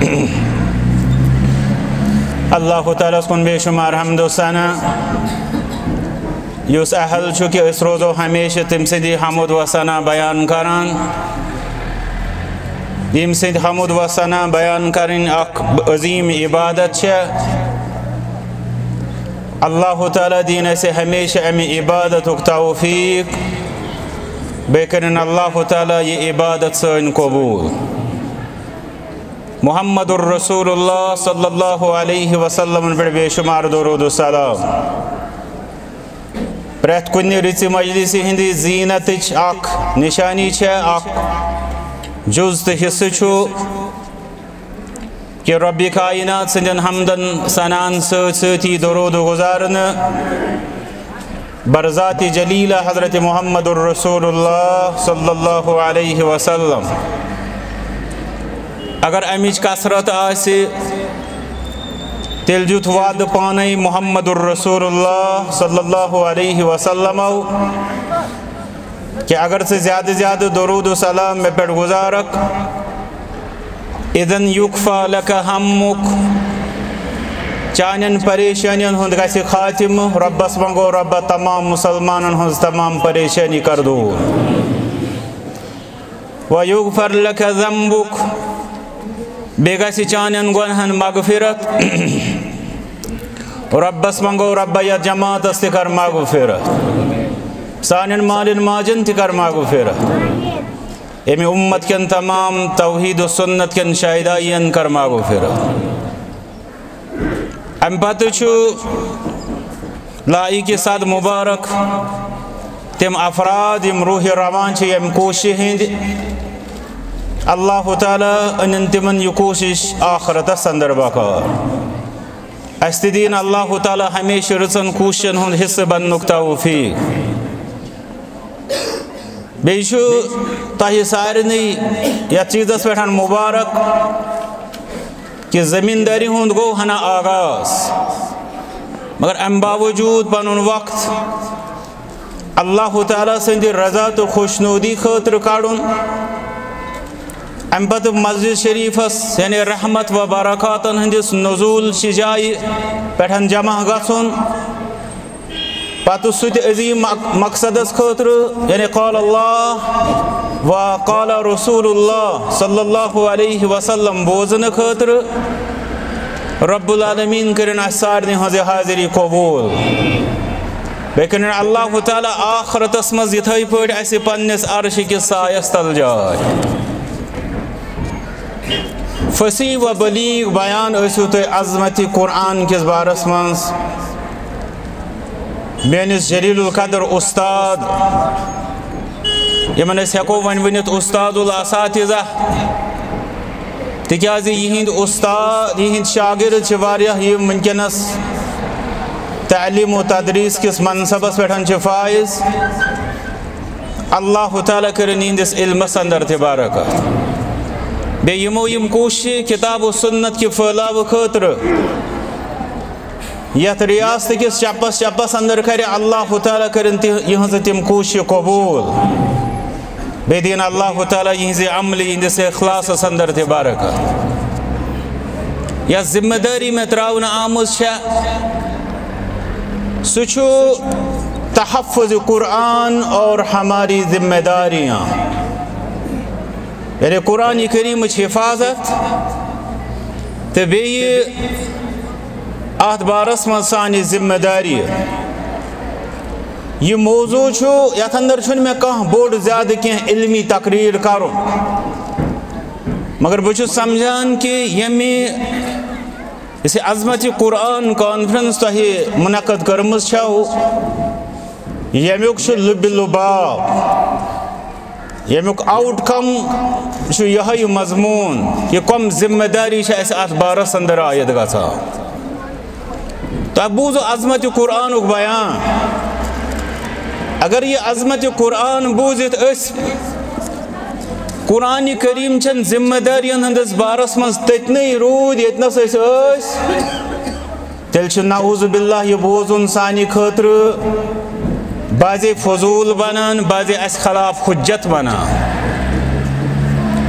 अल्लाह ताला कुन बेशुमार हमदोसाना युस अहल छु कि अस रोजो हमेशा तम सदी हमद वसना बयान करान यम सद हमद वसना बयान करें अख अजीम इबादत अल्लाह ताला दीन से हमेशा अमे इबादत तौफीक बे कर अल्लाह ताला ये इबादत सन कबूल मोहम्मद रसूलुल्लाह पे बेशुमार सलाम प्रत कुन रिच मजलिस हिंद जीनत निशानी जुज तो हिस्स कि रबी कायनात सदन हमदन सनान सती दरूद गुजारन बरजात जलीला हज़रत मोहम्मद रसूलुल्लाह सल्लल्लाहु अलैहि वसल्लम अगर अमिच कसरत तेल जुत वाद पान मोहम्मद रसूल सल्लल्लाहु अलैहि कि अगर से ज़्यादा ज़्यादा दरूद सलाम में पे गुजारक, इदन युकफा लक हमुक चान परेशानियन हूँ ग खातिम? रबस मंगो रब तमाम मुसलमान हज तमाम परेशानी कर दो। व युगफर लक जम्बुक। बे गि चान गुनहन मगफिरत रबस मंगो रब या जमात कर मगफिरत सान मालिन माजन कर मगफिरत अमे उम्मत कन तमाम तोहीद सुन्नत कन शायदाइन कर मगफिरत अम पत के साथ मुबारक तम अफराद रूह रवान यम कोशि हंद अल्लाह ताला यह कोशिश आखरत अंदर बकार अस दिन अल्लाह ताला हमेशा रचन कोशन हिस्से बन तौफीक बेशु तह सारे चीज़स मुबारक कि ज़मींदारी हूँ गो हना आगाज़ मगर अम बावजूद पन वक्त अल्लाह ताला रजा तो खुशनूदी खतर कड़न अम पे मस्जिद शरीफस यानी रहमत व बरकतन हंदिस नजूल जाय पे जमा गन पत अजीम मकसदस खतर यानी कौल अल्लाह व कौल रसूल सल्लल्लाहु अलैहि वसल्लम बोजन खतर रब्बुलमीन कर सारे हज हाजिरी कबूल बे कर अल्लाह ताला आखरतस मज ये पे पन्नस अर्श किस सायस तल जाय फसी व बलीग बयान तुम अजमत कुरान किस बारस मज मेनिस जलील कदर उस्ताद। यमन हेको वन वनित उस्तादुल असातिजा। तिकाज यहिंद उस्ताद यहिंद शागिर्द यम वनकनस तालीम व तदरीस किस मनसबस पे फाइज अल्लाह ताला कर इहंदिस इल्मस अंदर तबारक बे यमो कोशिश किताब सुन्नत के फैलाव खतर यथ रियासत किस चपस चपस अंदर कर अल्लाह ताला कर तिम कोश कबूल बे दिन अल्लाह ताला यहज अमल यहस अखलास अंदर तबारक या ज़िम्मेदारी में त्रावन आम सह तहफ़ कुरान और हमारी जिम्मेदारियाँ यानी कुरान करीम हिफाजत तो बे अत बारस मज सान ज़िम्मेदारी यह मौजू यथ अंदर मे कह बोड़ ज़्यादा कह इलमी तकरीर कर मगर बहुत समझान कि यमे इस अजमत कुरान कॉन्फ्रेंस तह मुनद कर्म यमुक लुब लुबाव यमुक आउट आउटकम यह मजमून यह कम ज़िम्मेदारी अत बारस अंदर आयद ग तो अजमत कुरान बयान अगर ये अजमत कुरान बूजित कुरान करीम चन जिम्मेदारियन हंदस बारस मज तन रूद यतनस तेल नाउजुबिल्ला यह बोजुन सानि खतर बाजे फजूल बनान बाजे अस खिलाफ हुज्जत बनान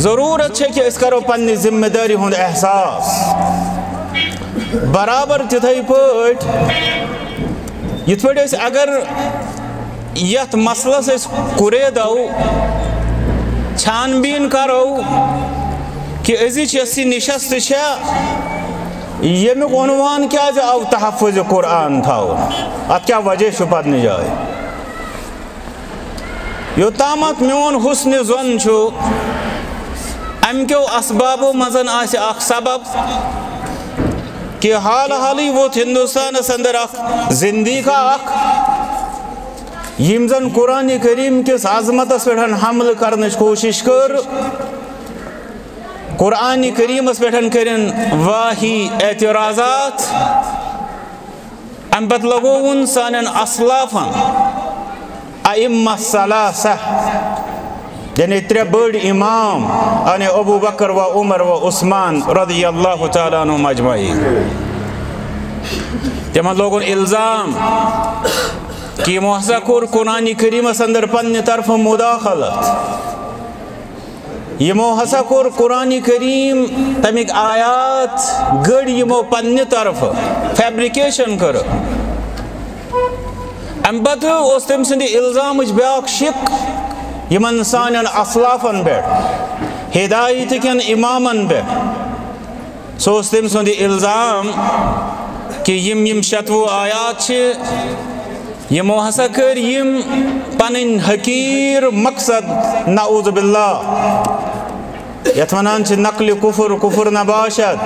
ज़रूरत है कि करो पन्नी ज़िम्मेदारी हुंद एहसास बराबर तिथे पे यथ पे अगर यथ मसलस कुरे दो छानबीन करो कि अजिच नशस्त यमुक उनवान क्या आव तहफ़ कुरान थो अत क्या वजह पे जाए योताम मोन हुसन जोन अमको असबाबों मजन सबब कि हाल हाल वोत हिंदुस्तान अंदर जिंदी का यम जन कुरान करीम किस आजमत पे हमल कर कोशिश कर कुरान करीमस पे कर वाही एतराजात अम पे लगोन सान असलाफन अम सलासा यानी त्रे बड़ इमाम अने अबू बकर व उमर व उस्मान रदी अल्लाह तु मजमई तम लोगन इल्ज़ाम कि यमो हसा कोर कुरान करीमस अंदर पन्ने तरफ़ मुदाखलत यमो हसा कोर कुरान करीम तमिक आयात गड़ यमो पन्ने तरफ़ फैब्रिकेशन कर अम पत तम सद इल्ज़ाम ब्या शिक यमन सान असलाफन पे हिदायत कन इमामन पे सो तम सुंद इल्ज़ाम कि शतवो आयात यमो हसा कर यम पन हकीर मकसद नाउजबिल्ला यथ वनान नकल कुफर कुफर नबाशत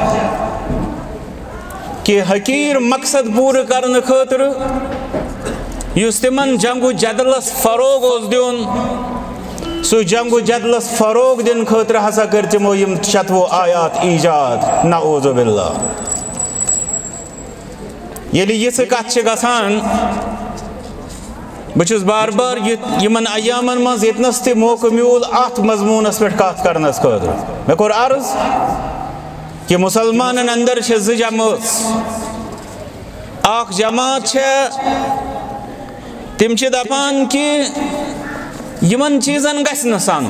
कि हकीर मकसद पूर कर खतर तिमन जंगु जदलस फरोग दिन सह जंगु जदलस फरोग दिन खतर हसा कर तमो यम शतवो आयात ईजाद नाउजुबिल्ला ये कत गसान बहुत बार बार इन अयामन मज यतनस त मौक मूल अत मजमूनस पे कत कर मे कोर अर्ज़ कि मुसलमान अंदर जमात अख जमात तिम दपान कि यमन चीजन ग सन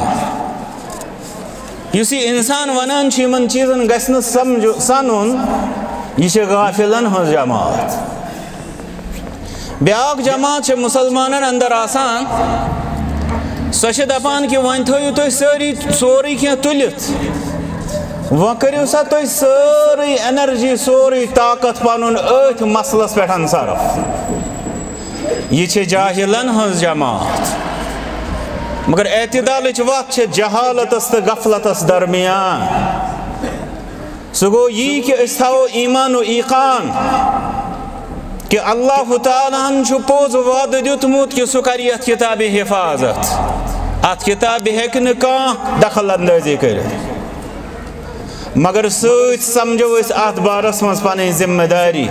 इस इंसान वनान इन चीजन ग सन यह गाफिलन हज जमात ब्याक जमात मुसलमान अंदर आसान सो दपान कि वन थो तुम सारी सोरे कह तुलित व करो सा तुम सारी एनर्जी सोरी ताकत पन अथ मसलस पे सरफ यह जाहिलन हज जमात। मगर एतदाल वत जहालतस तो गफलतस दरमियान। सह गो यी थो ईमान ईकान, कि अल्लाह तालान पोज वाद दुतमुत कि सह कर किताब हिफाजत। अत किताब हेक दखल अंदाजी कर मगर समझो अत बारस मज ज़िम्मेदारी।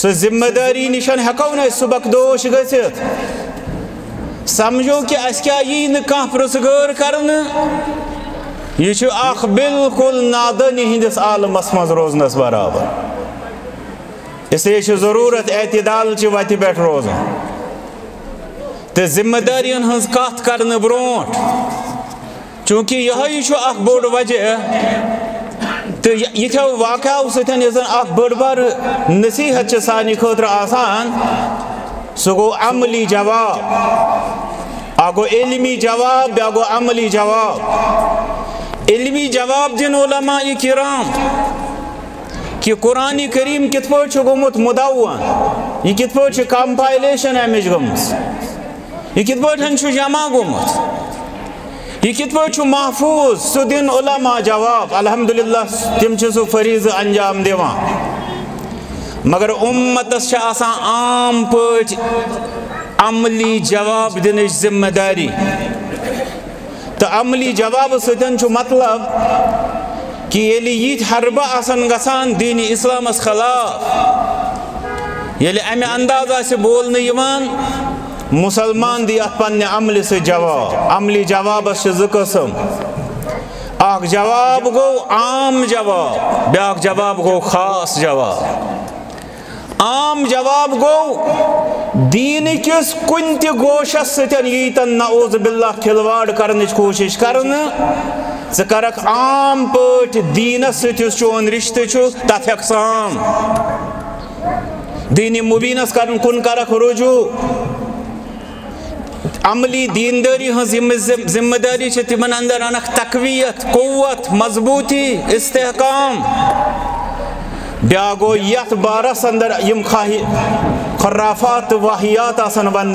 सह ज़िम्मेदारी निशन हेको न सबकदोश गसित समझो कि अस क्या यी न पुरसगार कर यह बिल्कुल नादानी हंदिस आलमस मज रोजनस बराबर। इसलिए ज़रूरत एतदाल वत पे रोजन तो जिम्मेदारियन हज कत कर ब्रो चूँकि यह बोड़ वजह तो यथो वाक़ सत बड़ नसीहत सान खुद आसान सह गो अमली जवाब आ गो इलमी जवाब बया गो अमली जवाब इलमी जवाब दिन उलमा किराम कि कुरान करीम कित पे गोमुत मुदावन यह कित पे कंपाइलेशन अमिच गमस यह कित पे जमा गोमुत यह कित पे महफूज? सह दिन उलमा जवाब। अलहमदिल्ला तिम सह फरीज अंजाम दिवान मगर उम्मतस आम पे अमली जवाब दिन ज़िम्मेदारी। तो अमली जवाब सतन मतलब कि ये हरब गसान दीन इस्लाम खिलाफ। ये अमे अंदाज बोल मुसलमान दी अत अमल से जवाब अमली जवाब जम अख जवाब गो आम जवाब ब्या जवाब गो खास जवाब आम जवाब गो दीन किस कुन तोशस सतन नओज बिल्ला खिलवाड़ कर कोशिश कर ज करक आम पे दीनस सोन रिश्ते तथ साम दीन मुबीनस कर रुजू अमली दीनदारी हज ज़िम्मेदारी तिम अंदर अनक तकवीत कुत मजबूती इस्तेकाम ब्या गो यथ बारस अंदर यम खराफात वाहियात आसन वन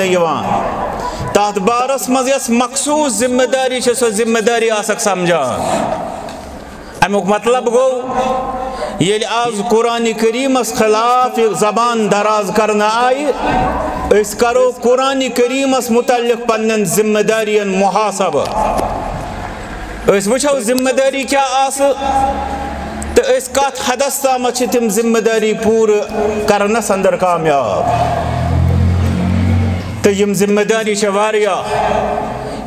तथ बारस मज मखसूस ज़िम्मेदारी सो ज़िम्मेदारी आसक समझान अमुक मतलब गो ये आज कुरान करीमस खिलाफ जबान दराज करना आई करो कुरान करीमस मुतल पन्न जिम्मेदारियन मुहासब वो ज़िम्मेदारी क्या तो कत हदस तम तम ज़िम्मेदारी पूर करनस अंदर कामयाब तो यम ज़िम्मेदारी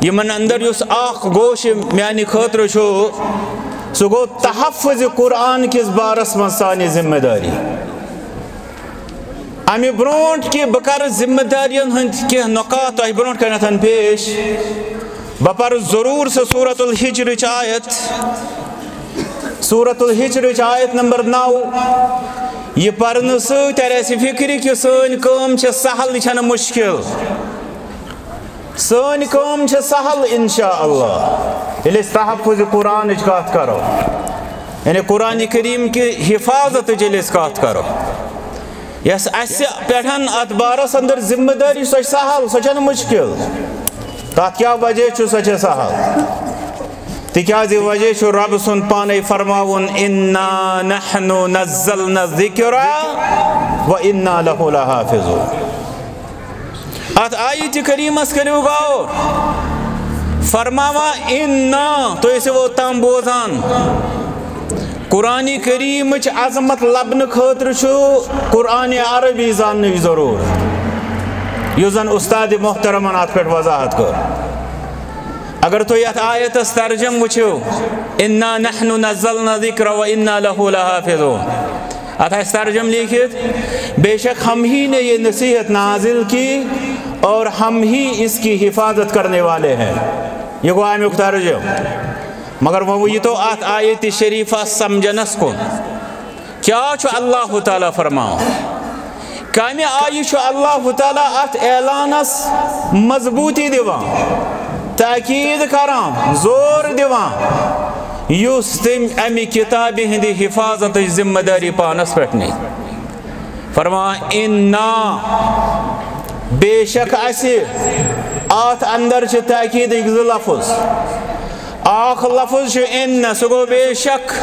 यमन अंदर उस गोश मानी खतर सह गो तहफ़ कुरान किस बारस मज सान ज़िम्मेदारी अमे ब्रोट कि बह कर जिम्मेदारियन हंद कह नुकात तह ब्रो कन पेश बह पर ज़रूर सह सूरतुल हिजर आयत सूरतुल हिजर आयत नंबर नौ यह पर्न सर फ़िक्र कि सन सहल छन मुश्किल सन सहल इनशा अल्लाह तहफ़ कुरान कत करो यानी कुरान करीम की हिफाजत कत करो यस पे अत बारस अंदर ज़िम्मेदारी सो सहल सो मुश्किल तथ क्या वजह सो सहल तिकाज वजह रब सुन पान फरमावन इन्ना नहनु नज़्ज़लना ज़िक्रा व इन्ना लहु लहाफिज़ून अत आयत करीमस करो गौर फरमावा इन्ना तो इसे वो तम बोजान कुरान करीम अजमत लबन खतर कुरान अरबी जान ज़रूर यु जन उस्ताद मोहतरमन अत पे वजाहत कर अगर तो यथ आयतस तर्जम वो इन्ना नहनु व इन्ना लहु अत तर्जम लिखित बेशक हम ही ने ये नसीहत नाजिल की और हम ही इसकी हिफाजत करने वाले हैं ये गो आमुक तर्जम मगर वो तो अत आयत शरीफा समझनस को। क्या अल्लाह ताला फरमाओ? कम आयु अल्लाह ताला अत ऐलानस मजबूती दिवान ताकीद करान ज़ोर दिवान युस तम अमि किताब हंद हिफाजत ज़िम्मेदारी पानस पे नी फरमा, इन्ना बेशक अत अंदर ताकीद लफज आख लफज इन सह गो बेशक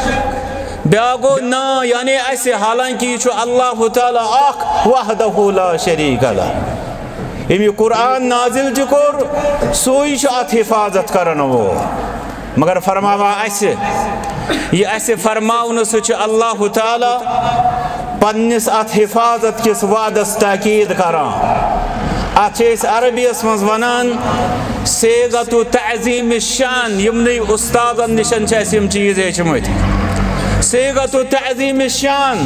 ब्या गो ना यानी ऐसे हालाँकि अल्लाह ताला वहदहु ला शरीक ला यम कुरान नाजिल कोर सोई अत हिफाजत करन वो मगर फरमावा ऐसे ये ऐसे फरमावन सह अल्लाह ताला पन्निस अत हिफाजत किस वादस ताकीद करान अत अरबियस मज वनान सेगत तजीम शान यमन उस्तादन निशन चीज़ हेचमत सेगत तजीम शान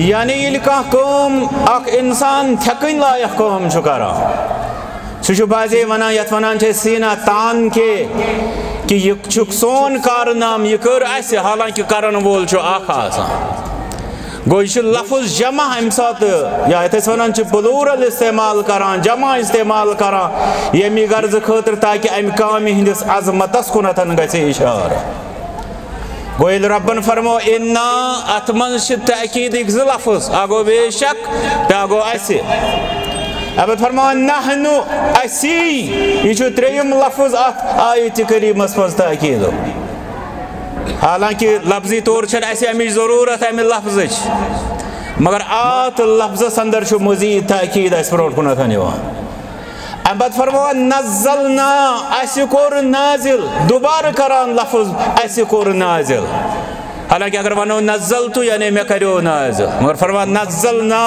यानी ये कम इंसान थकन लायक कम कर सह बाजे वना ये वन सीना तान के कि यह सोन कारनाम यह कर हालाँकि करन वोल गो यह लफज जमा अम सात या ये वन प्लूरल इस्तेमाल करान जमा इस्तेमाल करान यमि गर्ज खतर ताकि अमि काम हंदिस अजमत कुनत ग इशार गोयल रबन फरमो इन्ना अत मन तकीद ज लफज अगो बेशक गो असे अब फरमो नहनु असी यह त्रेम लफज अत आयत करीमस मज तकीद हालाँकि लफ्जी तौर अमिच ज़रूरत अमि लफ्ज मगर आत लफ्जस अंदर मजीद तकीद अस ब्रो कुन अम पत फरमो नजलना अस कोर नाजिल दोबारा करान लफज अस कोर नाजिल हालाँकि अगर वनो नजल तो यानी मे करो नाजिल मगर फरमा नजल ना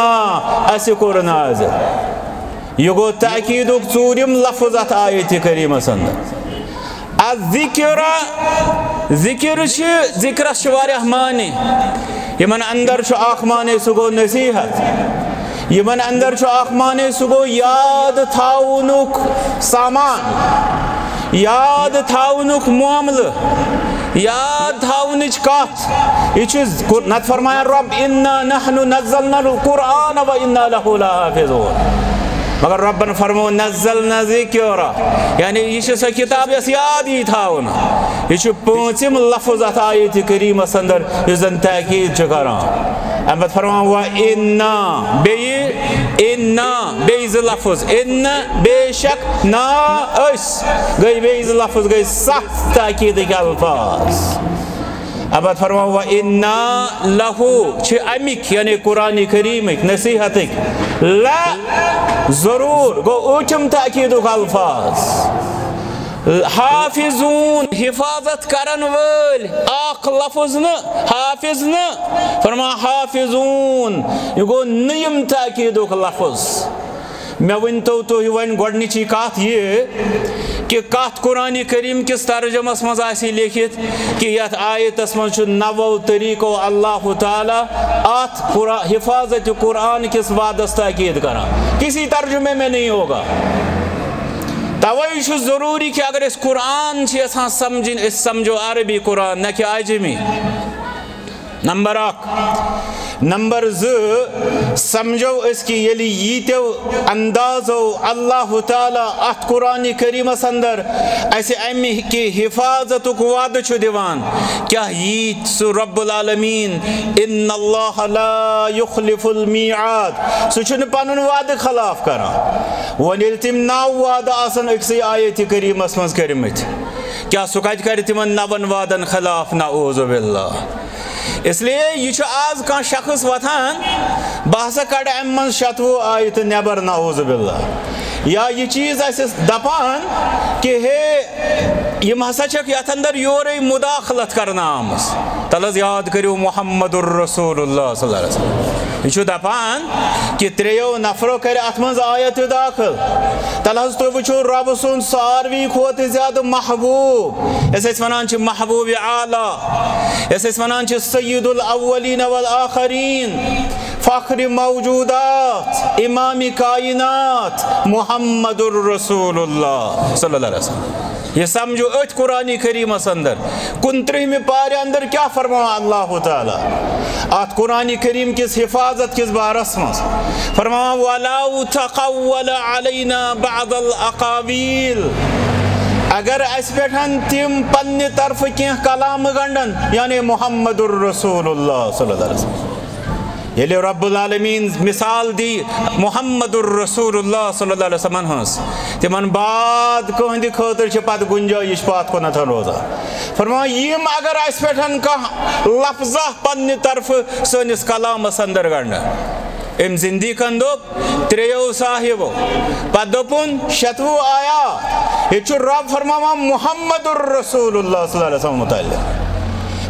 अस कोर नाजिल यह गो तकीद चूरिम लफज अत आयत अंदर ज़िक्र ज़िक्र जिक्रस माने यमन अंदर माने सह गो नसीहत यमन अंदर माने सह गो याद थाउनुक सामान याद थाउनुक मामल याद थावन कत यह नत फरमाया रब इन्ना नहनु नज़लना कुरान व इन्ना लहु लहाफिज़ून मगर रबन फरमो नजल नजिक्योरा यानी यह सह किताब यस याद यी थावन यह पांचम लफज अत आयत करीमस अंदर यह जन तकीद करान अम फरमा व इन्ना बे इन्ना बे लफज इन्ना बेशक ना अस गई बे लफज गई सख्त ताकीद अल्फाज अब फरमा इन्ना लहू अमिक यानी कुरान करीम नसीहत ला ज़रूर गो ऊचम तकीद अल्फाज हाफिजून हिफाजत करन वल आख लफज न हाफिज न फरमा हाफिजून यह गो नयम तकीद लफज मे वन तो तुह वन गची कत यह कि कत कुरान करीम किस तर्जमस मज लिखित कि यथ आयतस मज नवो तरीको अल्लाह ताला हिफाजत कुरान किस वादस ताकीद कर किसी तर्जुमे में नहीं होगा तवे ज़रूरी कि अगर इस कुरान समझ समझो अरबी कुरान न कि आजमी नंबर अख नंबर समझो इसकी यली अंदाजो अल्लाह ताला करीमस अंदर ऐसे हिफाजत वाद दिवान क्या यीत सु रब्बुल आलमीन इन अल्लाह वाद खिलाफ करान वन यदि तिम नव वाद आसन आयत करीमस मज करमत क्या सु कत कर तिमन वादन खिलाफ ना ओज़ बिल्लाह इसलिए यह आज कह शख्स वथान बह हसा कड़ अम मन शतवु आयत नबर नाउजबिल्ला। या यह चीज़ दपान कि हे यम हसा यथ अंदर योर मुदाखलत करना आम तल याद करो मोहम्मद रसूल यह दपान कि त्रो नफरो कर आयत दाखिल तल तुम वो रब सुन सारवी खोत ज़्यादा महबूब यस वन महबूब आला यस वन सईदुल अवलिन वल आखरीन फ़ख्र मौजूदात इमाम कायनात मोहम्मद वसल्लम ये समझो अथ कुरानी करीमस अंदर कुंत्रहमि पारे अंदर क्या फरमा अल्लाह अत कुरानी करीम किस हिफाजत, किस बारस मस फरमा अकावील। अगर अस पे तिम पन्ने तरफ़ कह कलाम गंडन, यानी मोहम्मद रसूलुल्लाह सल्लल्लाहु अलैहि वसल्लम। ये रबालमीन मिसाल दी मोहम्मद सल्लल्लाहु अलैहि वसल्लम बाद कहंद पत गुंजाइश पात कोन रोजान फरमा यम अगर अस पे कह लफ्जा पन्ने तरफ़ सनिस कलामस अंदर गंड अम जिंदीकन दोप त्रेयो साहिबो पत दोपुन शतवु आया ये रब फरमा मोहम्मद वसल्लम मुतालिक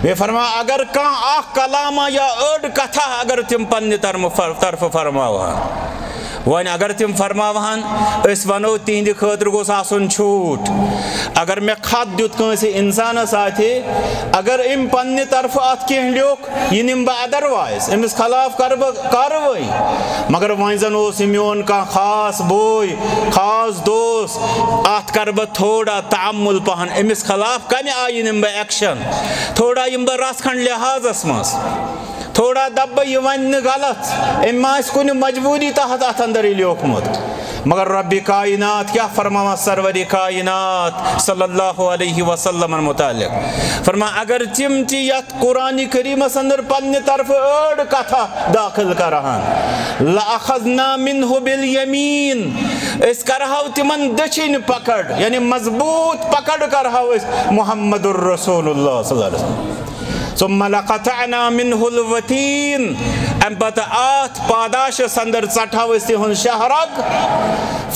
वे फरमा अगर कह कलामा या अड़ कथा अगर तुम पन्ने तरफ़ फरमावान वन अगर तुम फरमावान वनो खतर गोस आसन छूट अगर मे खत दुत कंस इंसान अथे अगर अम पन्ने तरफ़ अत कह लियोक यह निम बह अदरवाइज़ अमिस खिलाफ कर कार्रवाई मगर वन जन मोन कह खास बोय खास दोस अत कर थोड़ा तमुल पहन अमिस खिलाफ कम आय निम बह एक्शन थोड़ा यम बह रस खंड लिहाजस मज थोड़ा दब यह वन गलत। अम कुन मजबूरी तहत अत अंदर लियोकमुत मगर रब कायनात, क्या फरमा सरवर कायनात, सल्लल्लाहु अलैहि फरमा, अगर तिम यत कुरान करीमस अंदर पन्ने तरफ़ अड़ कथा दाखिल करान लअखजना मिनहु बिल यमीन। इस करहाव तिमन दछिन पकड़, यानी मज़बूत पकड़ सल्लल्लाहु अलैहि वसल्लम। सुम लकतना मिनहुल वतीन अम पत आत पादाश संदर चठाव तिहुन शहरक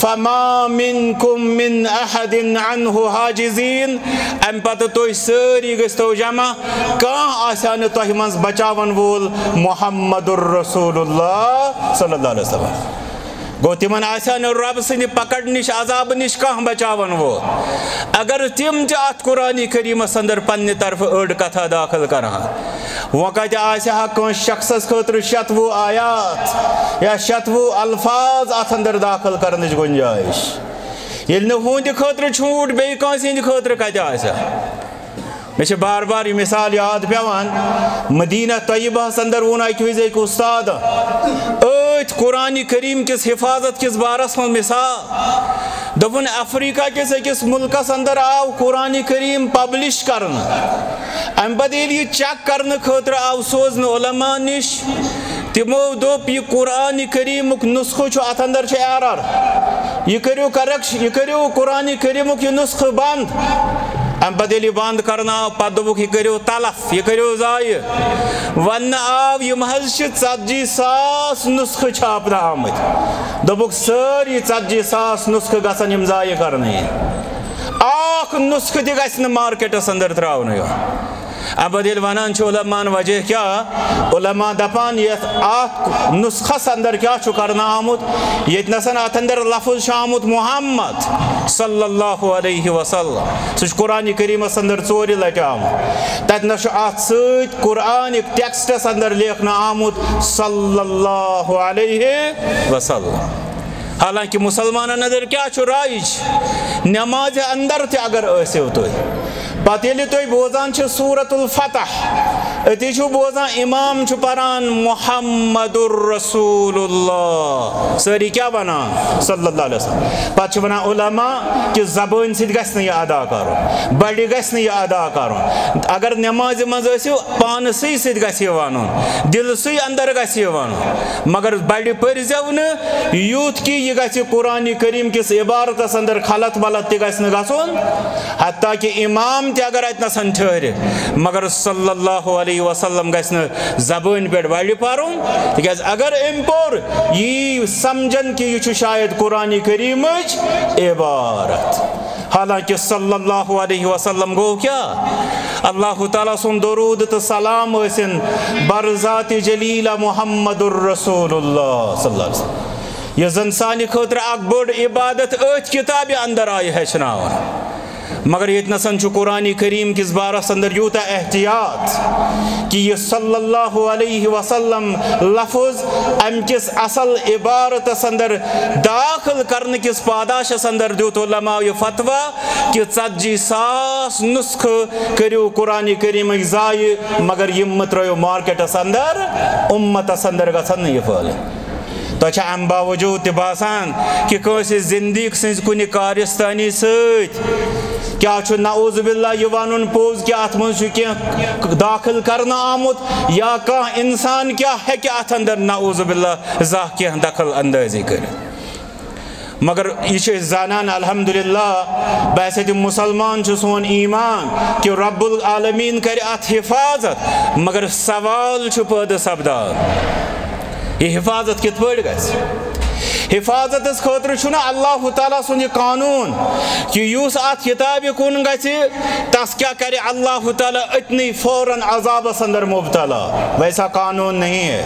फमा मिनकुम मिन अहदिन अनहु हाजिजीन अम पत तुह सारी गस्तो जमा कह आसा न तुह मज बचावन वोल मोहम्मदुर रसूलुल्लाह सल्लल्लाहु अलैहि वसल्लम गो तिम रब सद पकड़ नश अजाब नश, कह बचावन वो? अगर तिम अत करीमस अंदर पन्ने तरफ़ अड़ कथा दाखिल कर। वो कत शख्स खतर शतवु आयात, या शतवु अल्फाज अत अंदर दाखिल कर गुंजाइश। ये हूंद खतर छूट, बे खतर कत मे बार बार यह मिसाल याद पेवान मदीना तयबस अंदर वो अक उस्ताद। कुरान करीम किस हिफाजत, किस बारस मज मिसाल। दोपन अफ्रीका किस अकिस मुल्कस अंदर आव कुरान करीम पब्लिश कर अम पे चेक कर खतर आव सोजन उलमा नश। तमो दोप यह कुरान करीम नुस्ख अत अंदर एरर यह करो करेक्श यह करो कुरान करीम यह नुस्ख बंद। अम पे बंद करना पे करो तलफ यह करो जाय वन आव यम ती सास नुस्ख छापन आम दोक सारी ती सास नुस्ख गसन जाय कर नुस्ख त मार्केटस अंदर त्रावन अब ये वन उलमान वजह क्या उलमा दपान ये नुस्खस अंदर क्या कर आमुत ये नसन अत अंदर लफज आमुत मोहम्मद सल्लल्लाहु अलैहि वसल्लम सह कुरान करीमस अंदर चोर लट आमुत तत न अत सुरान टेक्स्टस अंदर लेखन आमुत सल्लल्लाहु अलैहि वसल्लम हालाँकि मुसलमान अंदर क्या राइज नमाज़ अंदर ते अगर तुम पत तुम बोजान सूरतुल फतह अति बोजान इमाम पान रसूलुल्लाह सारी क्या वनान वसल्लम पत वनान उलमा कि जबान गस यह कर बड़ि गस यह कर अगर नमाज़ मज पान सी सत गस वन दिल सी अंदर गस वन मगर बड़ि पर्जव यूत कि यह गस कुरान करीम किस इबारतस अंदर खलत वलत तह गन हत्या कि इमाम अगर अत नसन ठहर मगर सल्लल्लाहु अलैहि वसल्लम जबान पे वल पारुन तिक अगर अम पोर समझन कि यह शायद कुरान करीम इबारत हालाँकि सल्लल्लाहु अलैहि गो क्या अल्लाह ताला सुन दरूद तो सलाम सन बरजात जलीला मोहम्मद यह जन सानि खतर बड़ इबादत अथ किताब अंदर आय हेचनावन मगर ये नसन कुरान करीम किस बारस अंदर यूत एहतियात कि यह सल्लल्लाहु अलैहि वसल्लम लफज अम किस असल इबारत अंदर दाखिल करने किस पादाश अंदर दुत ये फतवा कि ती सास नुस्ख करो कुरान करीम जाय, मगर यम त्रो मार्केटस अंदर उम्मतस अंदर गन यह फल तो अम बावजूद तसान कि ज़िंदगी सज कुन कारस्तानी सत क्या नाउजबिल्ला वन पोज कि अत मह दाखिल कर आमुत या कह इंसान क्या है कि अत अंदर नाउजबिल्ला जा कह दखल अंदाजी कर मगर यह जानान अलहमदिल्ला बैसे मुसलमान सोन ईमान कि रब्बुल आलमीन कर अत हिफाजत मगर सवाल पैद सपदान यह हिफाजत कित ग हिफाजत खतर अल्लाह ताला सुन कानून कि किताब कुन गस क्या करे अल्लाह ताला इतनी फ़ौरन अजाबस अंदर मुबतला। वैसा कानून नहीं है।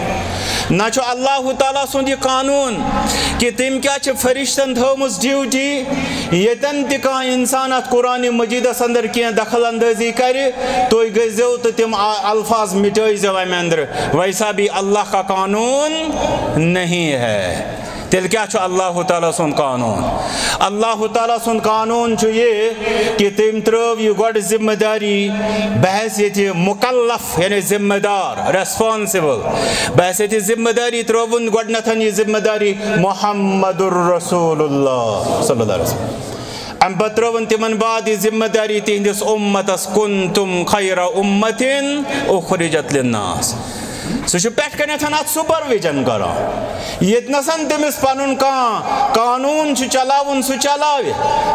ना अल्लाह ताला सुन कानून कि तम क्या फरिश्तन थोमुस ड्यूटी यतन तह इंसान अत कुरान मजीदस अंदर कह दखल अंदाजी कर तुम गजो तो तम अल्फाज मिटो अमे अंदर वैसा भी अल्लाह का कानून नहीं है। तेल क्या अल्लाह ताला सुन कानून? अल्लाह ताला सुन कानून ये कि तम त्रव यह गड ज़िम्मेदारी बहसीत मुकल्लफ, यानी जिम्मेदार रेस्पॉन्सिबल बहसीत ज़िम्मेदारी त्रोवन गडनथन यह ज़िम्मेदारी मोहम्मद वसल्लम। अम त्रोवन तिमन बाद यह ज़िम्मेदारी तिहंदिस उम्मतस कुन तुम खैर उम्मतिन उखरिजत लिन्नास सह पे सुपरविजन कर। यसन तमिस पन कानून चलावन सह चलाव।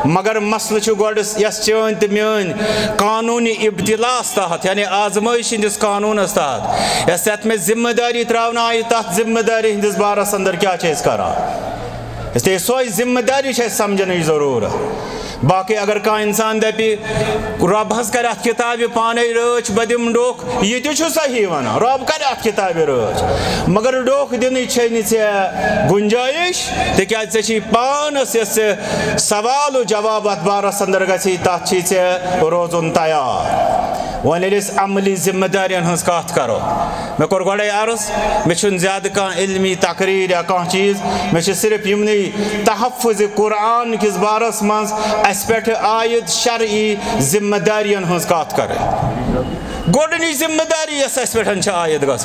मगर मसल तो मान कानूनी इब्तिलास तहत यानी आजमाइश हंदिस कानून तहत ये मे ज़िम्मेदारी त्रावन आई तथ ज़िम्मेदारी हंदिस बारस अंदर क्या कर। सो ज़िम्मेदारी समझन ज़रूरत बाकी अगर कह इंसान दपि रब कर किताब पान रच बह दम डोख यह सही वन। रब कर किताब रच मगर डोख दिन गुंजाइश तिक पानस सवाल जवाब अत बारस अंदर गे तथ रोजन तैयार। वन अमली जिम्मेदारियन हज करो मे कोर गए अर्ज़ मे ज़्यादा कह इलमी तकरीर या कह चीज़ मे सिर्फ़ यमन तहफ़ कुरान किस बारस मज पे आयद शर्ई जिम्मेदारियन हज कर गोडनी ज़िम्मेदारी यस पे आयद ग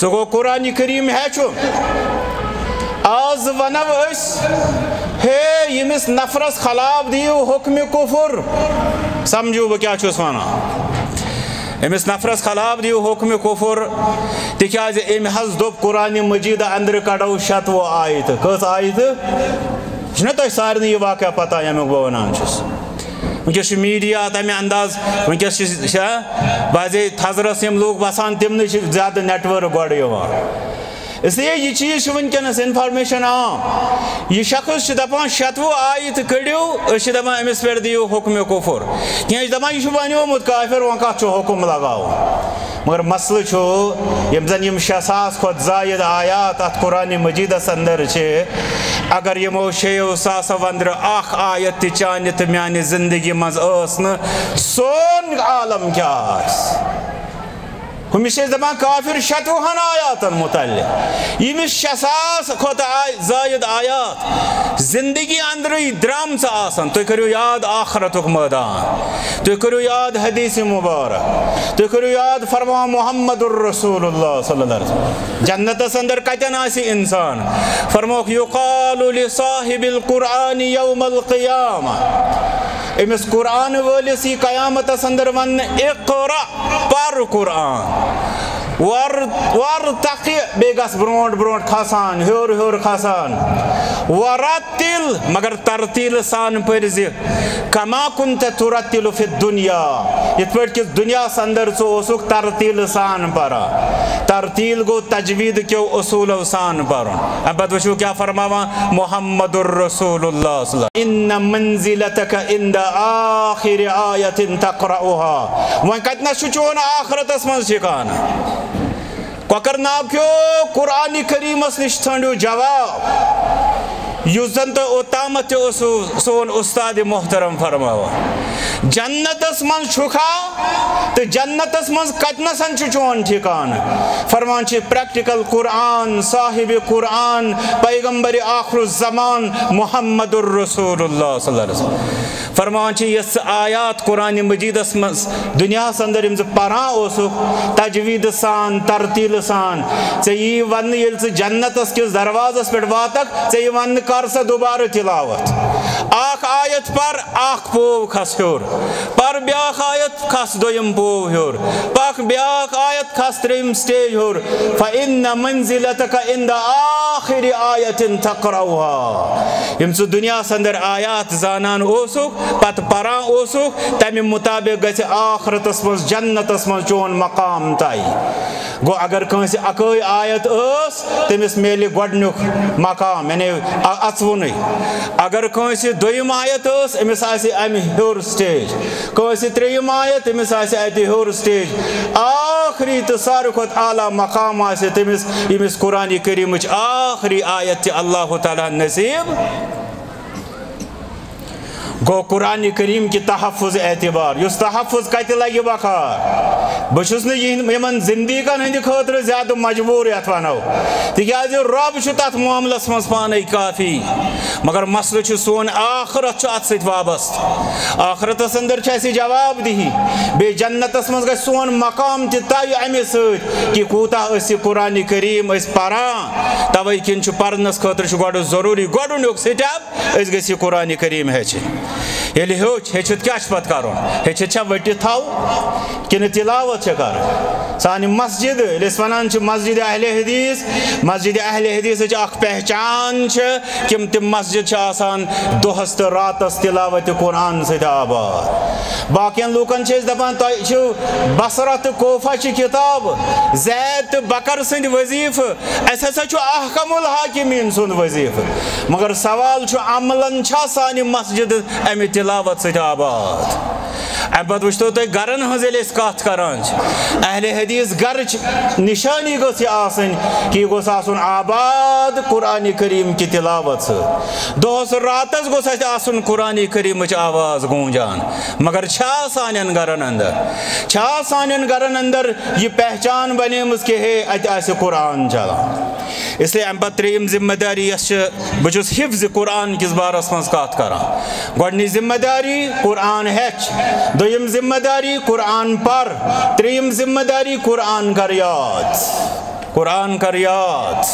सो गो कुरान करीम हेचु आज वनो हे यमिस नफरस खिलाफ दियो हुक्म कुफुर। समझू बह क्या वन अमिस नफरस खिलाफ दियो हुक्म कुफुर। तिकाज अम दोप कुरान मजीद अंदर कड़ो शतवो आयत। कस आयत? ना तुम सारे यह वाक़ पता यमुक बह वन वनकस मीडिया तमें अंदाज बाजे थजरस लोग बसान तमन ज़्यादा नेटवर्क गड इसलिए यह चीज़ वनकस आम यह शख्स दपान शतवु आयत कड़ो दपान अमिस पे दियो हुक्म कुफुर। कह दपान यह बनोमुत काफिर वो कत हुक्म लगाव मगर मसल जन शे सास जायद आयात अत कुरान मजीदस अंदर से अगर यमो शेयो सासो अंदर अख आयत चान तो मानी ज़िंदगी मज सोन आलम क्या हमिश दपान काफिर शतवहन आयातन मुतल यमिस शसास खुत जायद आयात ज़िंदगी अंदर द्रम आसन तुम करो याद आखरत मैदान तुम करो याद हदीस मुबारक तुम करो याद फरमा मोहम्मद जन्नतस अंदर कतन इंसान फरमोक युकाल साहिबिल कुरान यौमल क़ियामा अमिस कुरान वलिस यह कयामत अंदर वन इकरा पर कुरान। वर तक बे गस ब्रोट ब्रोट खसान हर हर खसान वरतिल मगर तरतील सान पर्ज कमा कुन तुरतिल फि दुनिया इत कि दुनिया अंदर ोसुक तरतील सान पर तरतील गो तजवीद क्यों असूल सान पर अब वो क्या फरमावा मोहम्मद इन मंजिलतक इंद आखिर आयतिन तकरउहा वन कतना चोन आखरतस मज ठिकाना ककर नाब क्यों कुरान करीमस निश थंडो जवाब युजन तो ओतामत सोन उस्ताद मोहतरम फरमावा जन्नतस मन छुखा तो जन्नतस मन कतनसन चोन ठिकान। फरमान प्रैक्टिकल कुरान साहिब कुरान पैगंबर आखर जमान मोहम्मद फरमान यस आयात कुरान मजीदस मज दुनिया अंदर परान तजवीद सान, तरतील सान। ये वन जन्नतस किस दरवाजस पे वातक ये वन कर सा दोबारा तिलावत। आख आयत पर आख पोव खस हर पर ब्याख आयत खस दोयम पोव हर पख ब्याख आयत खस त्रिम स्टेज हर फ़इन मंजिलतक इन द आखिर आयत तकरउहा यम सु दुनिया अंदर आयात जानान ओसुक पत परान ओसुक तमे मुताबिक गछ आखरतस मज चोन मकाम ताई गो अगर कंस अकई आयत तमिस मेले गोडनुक मकाम यानी अचवन अगर कंस दोम आयत अमिस अम हर स्टेज कंस त्रेम आयत अमिस अत हर स्टेज आखरी तो सारे खुद आला मकाम तमिस यमिस कुरान करीम आखरी आयत अल्लाह ताला नसीब गो कुरान करीम कि तहफ़ एतबार उस तहफ़ कत लगे बकार बहुत जिंदगन हंद खतर ज़्यादा मजबूर ये वनो तिज रब मामलस मज पान काफ़ी मगर मसल सोन आखरत अत सत वाबस्त आखरतस अंदर जवाब दही बे जन्नतस मज ग सोन मकाम तय अमे कि कूता कुरान करीम पान तवे किन पर्नस खतर गो ज़रूरी गोडुनिक स्टेप ग कुरान करीम हेचन ये हेच हेचित क्या पत कर हेचित वट थव कि तिलावत कर सान मस्जिद वन मस्जिद अहल हदीस मस्जिद अहल हदीस पहचान कि तम मस्जिद दोहस तो रातस तिलावत कुरान सबाद बाकी लूकन दपान बसरा तो कोफा किताब जैद तो बकर सद वजीफ अस हसा अहकमुल हाकिमीन सुन वजीफ मगर सवाल अमलन सान मस्जिद अमि तिलावत सबाद अम पे वो तुम गरन हज कत कर अहल हदीस गर निशानी गन कि गोस आबाद कुरान करीम कि तिलावत दोहस रातस गोस कुरान करीम आवाज़ गूंजान मगर सान गरन अंदर सान गरन अंदर यह पहचान बनेम कि हे अत कुरान चलान इसलिए अम पे त्रेम ज़िम्मेदारी बहुत हिफ्ज कुरान किस बारस मज कत कर गोडनी ज़िम्मेदारी कुरान हेच दोम ज़िम्मेदारी कुरान पर त्रीम ज़िम्मेदारी कुरान कर याद कुरान कर याद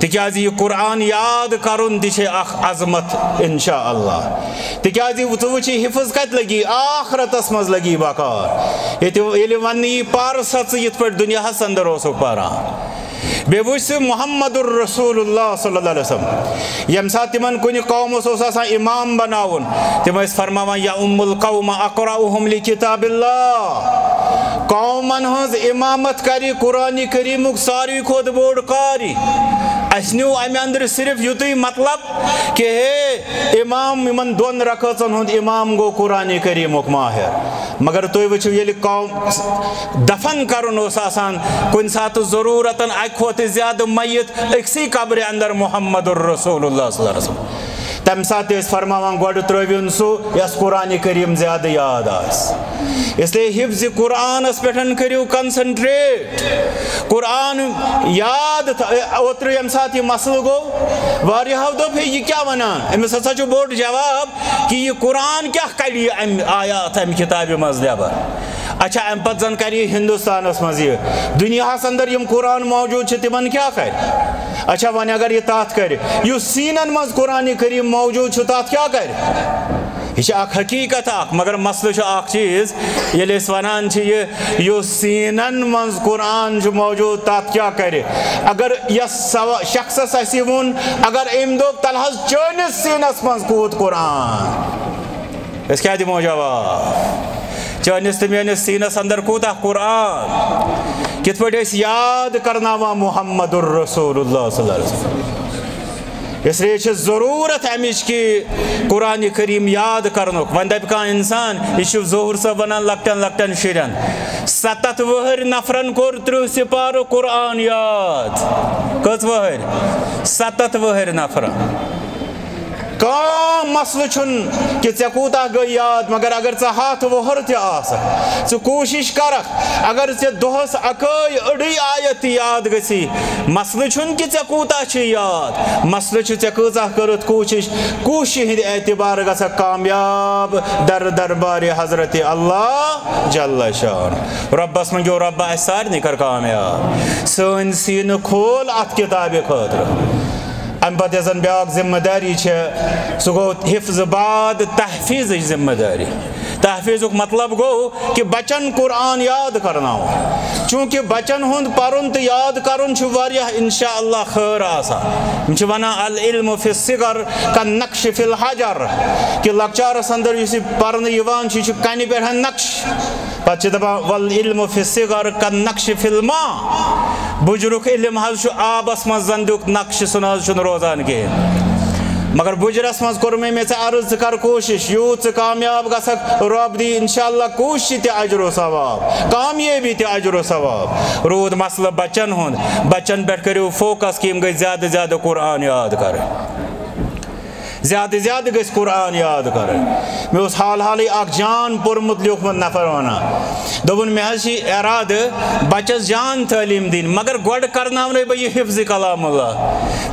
तिकाज यह कुरान याद तख अजमत इनशा तिकाज वो हिफज कत लगी आखरतस मज लगी बकार ये वन पर सच ये दुनिया अंदर पारान बे वुस मोहम्मद रसूल यम सा तिमन कौम इमाम बना तुम फरमान या उमुल कौम अकराउहुम लि किताबिल्लाह। कौमन हज इमामत करी, कुरानी करीमुक सारी खोद बोड़ कारी। न्यू अंदर सिर्फ़ युत मतलब कि हे इमाम इन दोन रकतन हूँ इमाम गो कुरान करीमुक माहिर मगर तुम वो ये कौम दफन कर कुन सात ज़रूरत अक ज़्यादा मैत अक्सी कब्र अंदर मोहम्मद रसूल तम सात फरमान गोड त्रुन सह यस कुरान करीम ज़्यादा याद इसलिए हिफ्ज कुरानस पे करो कंसनट्रेट कुरान याद ओत्र यम मसल गो वारियाहो दोप यह क्या वनान अमिस हसा बोड़ जवाब कि यह कुरान क्या कल आयात अम किताब मज नबर अच्छा अम पे जन कर हिंदुस्तान मज दुनिया अंदर यम कुरान मौजूद तिमन क्या कर अच्छा वन अगर यह तथ कर सीनन मज कुरान करीम मौजूद तथ क्या कर? यह हकीकत मगर मसल चीज़। ये वन सीनन मज कुरान मौजूद तथ क्या कर? अगर शख्स वोन अगर अम दोप तल चनिस सीनस कुरान। क्या दिमो जवाब चनिस तो मेनिस सीनस अंदर कूता कुरान कित पे याद करना मोहम्मद रसूल इसलिए ज़रूरत अमिच कि कुरान करीम याद कर वन दप कह इंसान यह जोहर सब वन लकटन लकटन शुरन सतत वहर नफरन कोर त्रुह सिपारो कुरान याद कत वहर सतत वहर नफरन कम मसल कि ऐ कूता गई याद मगर अगर ऐ हथ वहर थ कोशिश कर अगर ऐ दोहस अकई अड़ी आयत याद गसी मसल कि ऐ कूता याद मसल ऐ कचा कर कोशिश कोशिश हंद एतबार ग कामयाब दर दरबार हज़रत अल्लाह जल शान रबस मंगो रब सारे कर कामयाब सन खोल अत किताब खतर अम पे जन ब्या ज़िम्मेदारी सह गो हिफ्ज बाद तहफीज ज़िम्मेदारी तहफीज मतलब गो कि बचन कुरान याद करना चूँकि बचन हूँ पुन तो याद कर इनशा खैर वन अल का नक्श फिल हजर कि लकचारस अंदर इस पर्न कन पे नक्श बुज़ुर्ग इलम आबस मज जंदुक नक्श सुन रोजान कहें मगर बुजरस मज कोर मे मे अर्ज़ कर कोशिश। यूत कामयाब गसक रब दी इंशाल्लाह कोशिश ते अजर सवाब। कामयाबी ते अजर सवाब। रूद मसल बच्चन हुंद बच्चन पे करो फोकस कि गई, ज़्यादा ज़्यादा कुरान याद कर। ज़्यादा ज़्यादा गस कुरान याद कर। मे हाल हाल जान पुरमुत लिखमुत नफर वन दोपन मे इराद बचस जान तलीम दिन, मगर गोड करना बह यह कलामुल्ला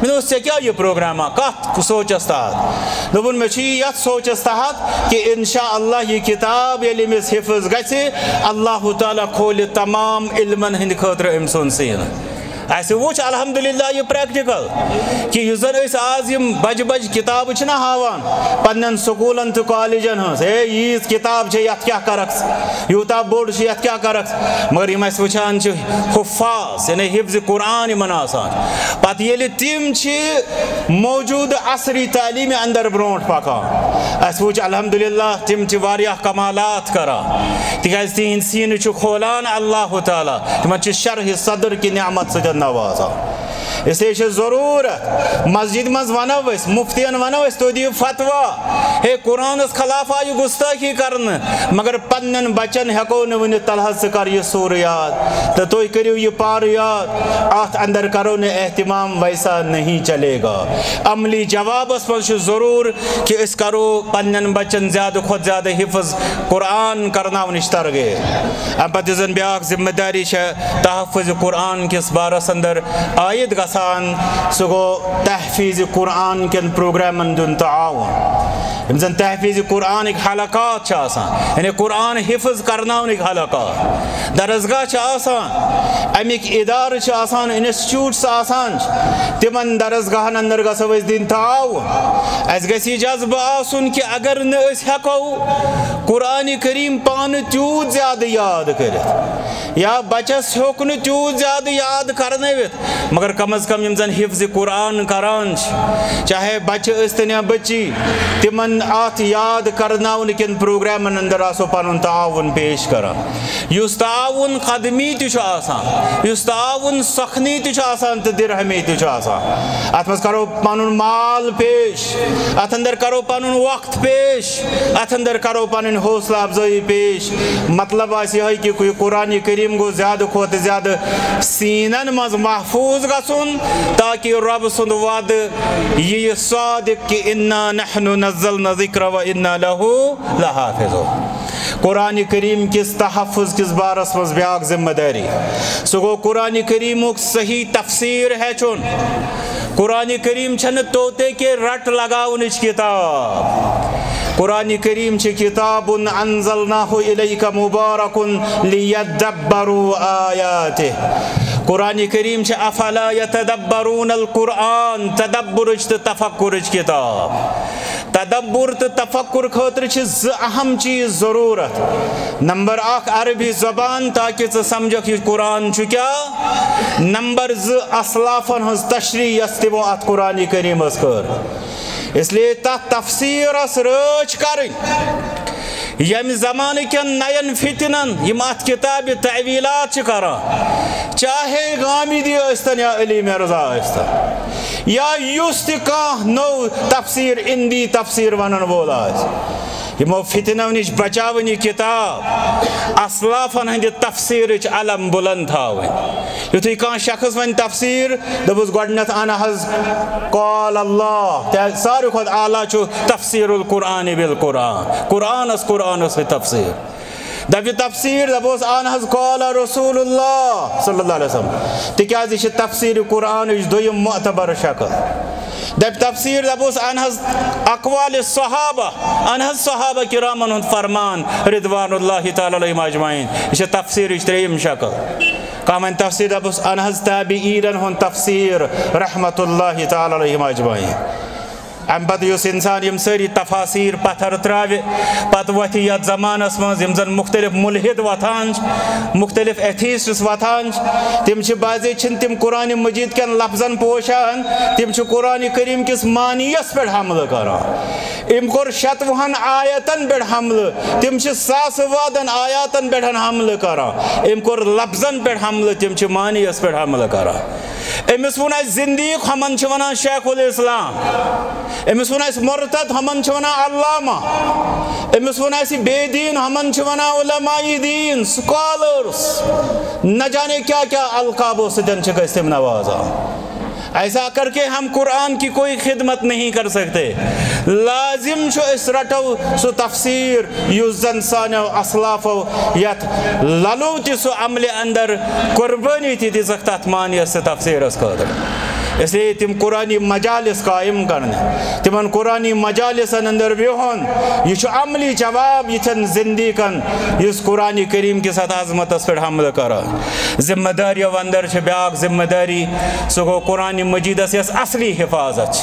मे ऐ क्या यह प्रोग्राम कत सोचस तहत दोपन मे ये सोचस तहत कि इनशा यह किताब ये हिफ्ज ग अल्लाह ताला तमाम इल्मन हंद खतर अम सीन। अस वो अलहमदिल्ला यह प्रैक्टिकल कि आज यम बज बज किताब हावान। पन्न स्कूलन तो कॉलेजन हे यीज किताब ये क्या करक यूत बोर्ड ये क्या करक मगर यम वुचान हुफाज, यानी हिफ्ज कुरान इन पत ये तिम मौजूद असरी तालीम अंदर ब्रो पकान अस वो अलहमदिल्ला तिम कमालात करान तिज तिहद सीन खोलान अल्लाह ताला तिम शरह सदर कि नियामत सद नवाजा इसलिए ज़रूरत मस्जिद मज वनो मुफ्तियन वनो तो दियो फतवा हे कुरान खिलाफ आयु गुस्ताखी कर मगर पन्न बचन हेको नुन तलह कर यह सूर याद तो तुम करो यह पार याद अत अंदर करो न एहतमाम वैसा नहीं चलेगा अमली जवाबस मज ज़रूर कि करो पन्न बचन ज़्यादा खुद ज़्यादा हिफज कुरान करना तरगे अम पे जन ब्या ज़िम्मेदारी तहफ़ कुरान किस बारस अंदर आयद ग सह गो तहफीज कुरान कन प्रोग्रामन दुन तावन यम जन तहफीज कुरान हलकात यानी कुरान हिफज करना हलकात दरसगाह अमिक इदार इंस्टिट्यूट्स तिमन दरसगाहन अंदर गो दिन ताव अस ग जज्ब आसन कि अगर नो कुरान करीम पान तूत ज़्यादा याद कर या बचस होक तूत ज़्यादा याद कर मगर कम अज कम जन हिफ्ज कुरान करान चाहे बच्चे स्तन या बची तिमन अत याद करनावन अंदर आसो पन ताउन पेश कर। ताउन कदमी ताउन सखनी तो दिरहमी अत करो पन माल पेश। अत अंदर करो पन वक्त पेश। अत अंदर करो पन हौसला अफजाई पेश। मतलब यह कि कुरान करीम गो ज़्यादा खुद ज़्यादा सीनन मज महफूज गुन ताकि रब सुंद वद ये सादिक कि इन्ना नहनु नज़ल ज़िक्र व इन्ना लहू लहाफिज़ो कुरान करीम किस तहफ़ किस बारस मज ब्या ज़िम्मेदारी सो गो कुरान करीम सही तफसीर है चुन कुरान करीम छन तोते के रट लगावन किताब कुरान करीम किताब अनजलनाहु इलैका मुबारकुन लियदब्बरू आयातिह कुरान करीम अफला यतदब्बरून कुरान तदब्बुर तफक्कुर किताब तदब्बुर तो तफक्र खतर अहम चीज़ ज़रूरत नंबर अख अरबी ज़बान ताकि च समझक यह कुरान क्या नंबर ज असलाफन हज तशरी यस तमो अत कुरान करीम कर इसलिए तथ तफसीरस रच कर। यम जमान नयन फितनन यम अत किताब तवीलात कर। चाहे गामिदी या अली मिर्ज़ा या युस नो तफसीर, इंदी तफसीर वन वोल यमो फितनो नश बचावन किताब असलाफन हंद तफसीर अलम बुलंद थावन युथ कह शख्स वन तफसीर दपुस गोडनथ अन हज कॉल अल्लाह सारे खुद आला तफसीर कुरान बिल कुरान कुरानस कुरानस तफसीर दप तफसीर दपोस अन हज कॉल रसूल वसल्लम तिकाज तफसीर कुरान दुयम मोतबर शक्ल दप तफसीर दपोस अन अकवाल सहाबा अन सहाबा किरामन फरमान रिदवान तजमाइन यह तफसीर त्रेम शकल कमन तफसीर दपोस अन हज ताबीरन तफसीर रहमत तजमाइन अम पे इंसान सारी तफासीर पत्थर त्राव पत वथ जमानस मज मुख्तलिफ़ मुलहिद वथान मुख्तलिफ़ एथीस्ट वथान तम बाजे तम कुरान मजीद कन लफ्जन पोशान तम कुरान करीम किस मानियस पे हमल कर अम कोर आयतन पे हमल तम सास वादन आयातन पे हमल कर अम कोर पे हमल तम मानियस पे हमल कर अमिस वो जिंदीक हमन वन शेखुल इस्लाम अमिस वो मुरतद हमन वन अल्लामा अमिस वो बेदीन हमन वन दीन स्कॉलर्स न जाने क्या क्या अलकाबों से तम नवाजा ऐसा करके हम कुरान की कोई खिदमत नहीं कर सकते। लाजिम रटो सो तफसीर युजन सानो असलाफो यथ ललो तह अमल अंदर कुर्बानी तक तथ मानियस तफसीरस खतर इसलिए तम कुरानी मजालिस कायम कर तिमन कुरानी मजालिसन अंदर बिहन यह अमली जवाब यन जिंदीकन इस कुरानी करीम के साथ आजमत पे हमल कर ज़िम्मेदारी अंदर ब्या ज़िम्मेदारी सह गो कुरान मजीदस यस असली हिफाजत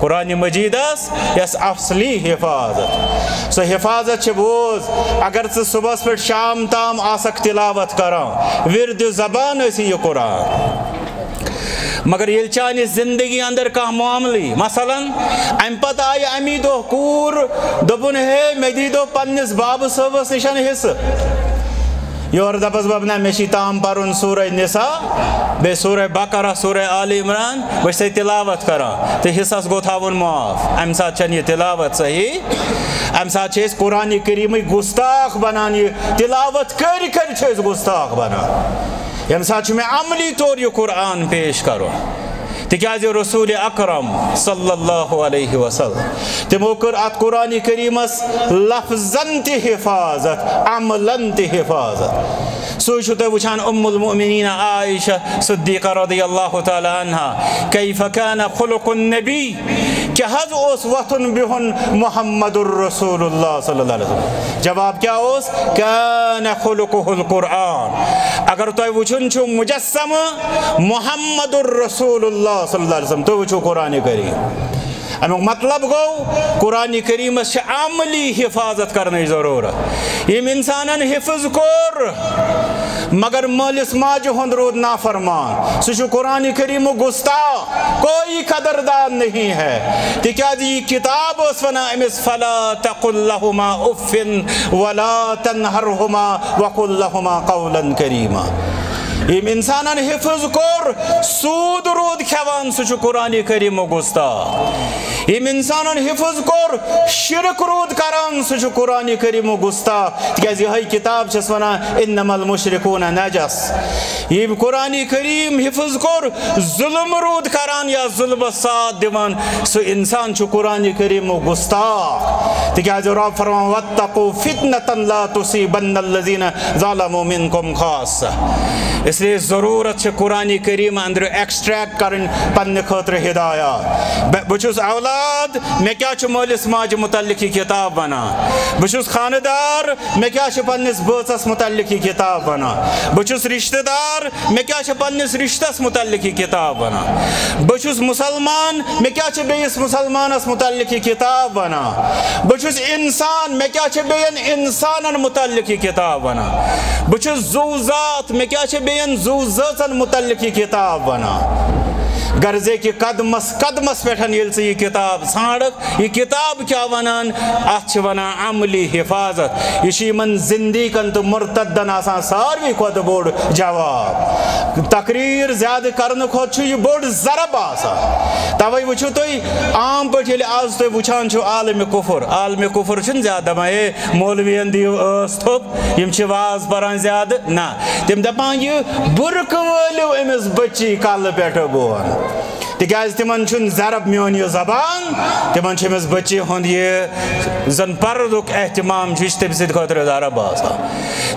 कुरान मजीदस यस असली हिफाजत सो हिफाजत बोज अगर सुबह पे शाम ताम आसक तिलावत कर विरद जबान यह कुरान मगर ये चान ज़िंदगी अंदर कह मामली। मसलन, अम पत आय अमी दो कूर दोपुन हे मे दी दो पन्निस बाब सबस निशन हिस्स योर दपस बब ना मे ताम परुन सूर निसा, बे सूर बकरा सूर आल इमरान बह तिलावत कर। तो हिस्सस गो थावन माफ़। अम सात यह तिलावत सही। अम सात कुरान करीम गुस्ताख बनान। यह तिलावत कर कर गुस्ताख बनान यम साथ अमली तौर यह कुरान पेश करो तिकाज रसूल अकरम सल्लल्लाहु अलैहि वसल्लम तमो कर अत कुरान करीमस लफ्जन हिफाजत अमलन हिफाजत सो तुम वुचान उम्मुल मुमिनीन आयशा सिद्दीक़ा रदियल्लाहु तआला अन्हा कैफ कान खुलुकुन नबी हज ओस वतन बिहुन वसल्लम। जवाब क्या ओस कुरान अगर तुम वुचुन छु मुजस्सम मुहम्मदुर रसूलुल्लाह सल्लल्लाहु अलैहि वसल्लम तो वुचु कुरान करीम। अमुक मतलब गो कुरान करीमस अमली हिफाजत कर ज़रूरत यम इंसान हिफज कोर मगर मालिस माज हंद रूद नाफरमान सह कुरान करीम गुस्ता कोई कदरदार नहीं है तिकाज यह किताब वना अमिस फला तकुल्लहुमा उफ़िन वला तनहरहुमा वकुल्लहुमा कौलन करीमा यम इंसान हिफज कोर सूद रूद खेवान सह कुरान करीम गुस्ता यम इंसान हिफज शिरक रूद करान सह कुरान करीम गुस्ता तज यह मुशरकून नजस यम कुरान करीम हिफज कोर जुल्म रूद करान साथ दिवान सह इंसान कुरान करीम गुस्ता तज रब इसलिए ज़रूरत कुरान करीम अंदर एक्सट्रैक्ट कर, पन्न खतर हिदायत औलाद औलाद, मे क्या मोलिस माज मुतलिक किताब बना? बहुत खानदार, मे क्या पन्नस बचस मुतलिक किताब बना? बहुत रिश्तेदार, मे क्या पन्नस रिश्तस मुतलिक किताब बना? बहुत मुसलमान, मे क्या बेस मुसलमानस मुतलिक किताब बना? बहुत इंसान, मे क्या बेन इंसान मुतलिक किताब बना? बहुत जूजात मे क्या बेन जूजन की किताब बना। गर्जे कि कदमस कदमस पे यह किताब षाड़क यह किताब क्या वनान? अत वनान अमली हिफाजत। यह जिंदीकन तो मुरतदन सारवी खुद बोड़ जवाब। तकरीर ज़्यादा कर खुद बोड़ जरब तवे वो तुम आम पे आज तुम वुचान आलम कुफर। आलम कुफर ज़्यादा दपान ए मौलवियन दिव थोप यम वाज पान ज़्यादा। ना, तम दपान यह बुरक वलो अमिस बच्ची कल पे बोन। Thank you. तिकाज तिमन जरब मोन यह जबान तिमन बच्चे हूँ यह जन पर्दुक एहतमाम तम सर जरब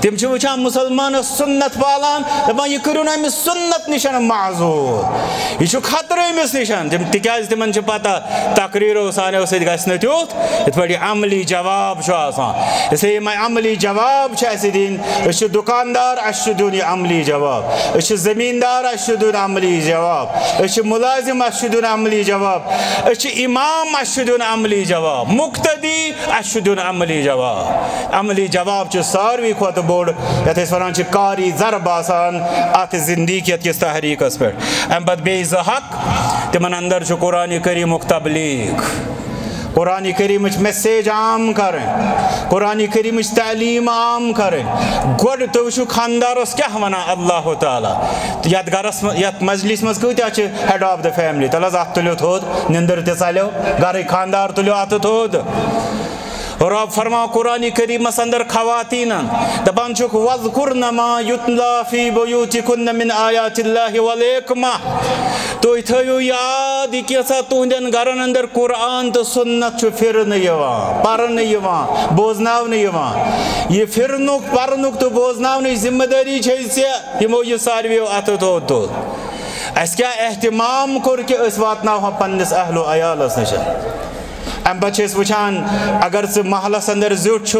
तम वुचान मुसलमान सुन्नत पालान दपान यह करू अमिस सुन्नत निश माजूर यह खतर अमिस निश तम तिकाज तिमन पता तकरीरों सानो तुथ इत पे अमली जवाब इसलिए यम अमली जवाब दिन दुकानदार अमली जवाब जमींदार अमली जवाब मुलाजिम मुलिम अस दिन अमली जवाब इमाम अस दिन अमली जवाब मुख्तदी अस दिन अमली जवाब अमली जवाब सारवी खुद बोड़ ये वन कारी बसान अत जिंदगियत किस तहरीकस पे अम पे बे हक तिमन अंदर कुरान करीम तबलीग कुरान करीम मैसेज आम कर। कुरान करीम तलीम आम करें। गोड तुम वो खानदारस क्या वन अल्लाह तथा ये गरस मजलिस मज कत हेड ऑफ़ द फैमिली तल अत थोद, निंदर तलो घर खानदार तुलो अत थोद। रब फरमा कुरानी करीमस अंदर खवातीन दपान वजकुर नमा युतला फ़ी बुयूतिकुन मिन आयातिल्लाहि वल हिकमा तुम थो याद यह कैसा तुहदन गरन अंदर कुरान तो सुन्नत फिरन पर्न बोजन यह फिरनुक पर्नुक तो बोजन ज़िम्मेदारी यमो यह सारवियों अत तो तो अस क्या एहतमाम कोर कि वातना पन्नस अयालस नश अम पे वुचान अगर सह महलस अंदर जुट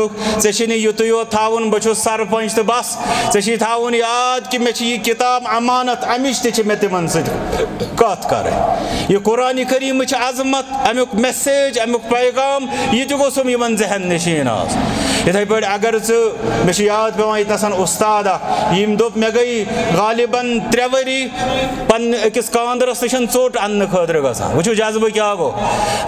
ऐ युत योत थावन बह सरपंच तो बस ऐ थावन याद कि मे यह किताब अमानत अमिच ते मे तिमन सत कर यह कुरान करीम अजमत अमुक मैसेज अमुक पैगाम यह तोसम जहन नशीन इथे पे अगर मे याद पे इतन उस्ताद यम दोप मे गई गालिबन त्रे वरी पन अकिस कांदरस नश चोट अन्न खतर ग वो क्या गो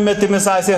मे तमिस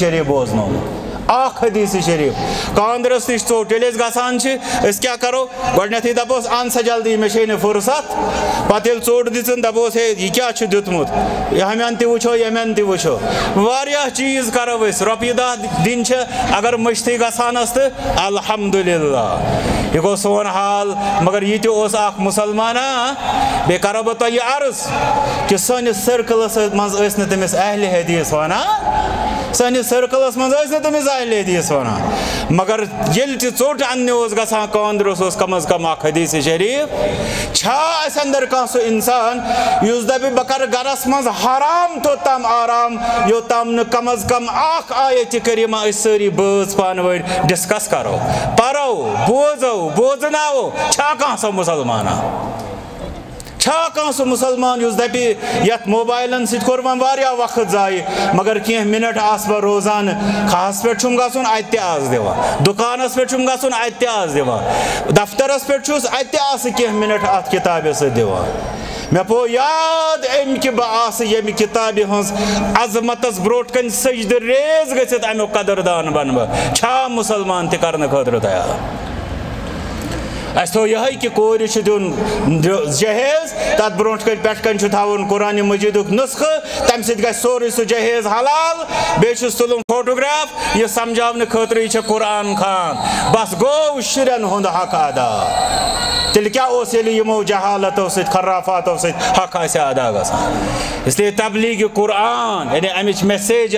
शरीफ बोजनोमुत अख हदीस शरीफ। कांद्रस नश चोट ये क्या करो? गडनथ दपोस अन सा जल्दी मे फुर्सत। पे चोट दिन दपोस हे यह क्या दुतमुत यमन तवो यमन तवो वारिया चीज़ करो रोपये दह दिन अगर मशत गसान तो यह गो सोन हाल, मगर यह मुसलमान बे करो बह तुह अर्ज़ कि सर्कलस मज तमिस अहल हदीस वना सनिस सर्कलस मज तमिस हदीस वना मगर ये चोट अन्न ग कांद्रस कम अज कम हदीस शरीफ अंदर कह सह इंसान उस दप बह कर गरस मज हराम तोतम आराम योतम न कम अज कम आयत करीमा सारी बज पान डिस्कस करो परो बोजो बोजनावो छा कह सो मुसलमाना सह मुसलमान दपि ये मोबाइल सोर वक्त जाय मगर कह मिनट आस बह रोजान खास पे गुन अत दिवान दुकानस पे गुन अत दिवान दफ्तरस पे अत कह मिनट अत किताब दिवान मे पो याद अम कि बह यम किताब हज अजमत ब्रोट कन सजद रेज गमिक कदरदान बन बह मुसलमान तक खतर तैयार अस यह कि कोर दिन जहेज तथ ब्रो थवन कुरान मजीद नुस्ख तम सोरे सह जहेज हलाल बेच तुल फोटोग्राफ यह समझा कुरान खान बस गो शुन हक अदा तेल क्या यमो जहालतों सत खराफातों सत हक अदा ग इसलिए तबलीग कुरान यानी अमिच मैसेज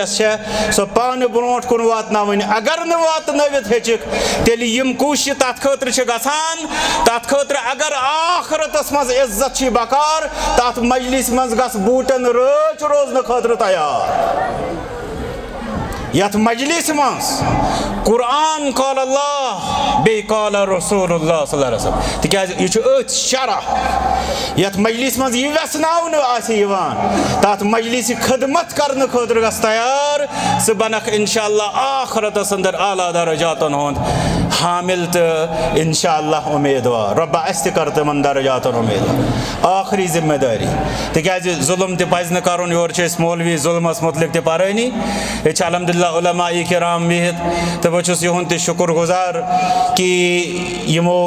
सो पान ब्रो कुन वात अगर न वातनवित हेचिक तेल यम कुश तथ खतर गसान तथ खतर अगर आखरतस मज इज़्ज़त बकार तथ मजलिस मज गस बूटन रच रोजन खतर तैयार यथ मजलिस मज कुरान कॉल अल्लाह बे रसूल तिकाज यह शरह। यथ मजलिस मज यह व्यसनावन तथ मजलिस खदमत कर तैयार। सह बनख इनशा आखरतस अंदर आला दरजातन हामिल तो इनशा उम्मीदवार। रब्बा अस कर तमन दर्जात उम्मीद। आखिरी ज़िम्मेदारी। तिकाज जुल्म तज योर मौलवी जुल्मस मुतलिक तरानी ये अलहमदिल्ला कराम बिहित तो बहुत युद शुक्र गुजार कि यमो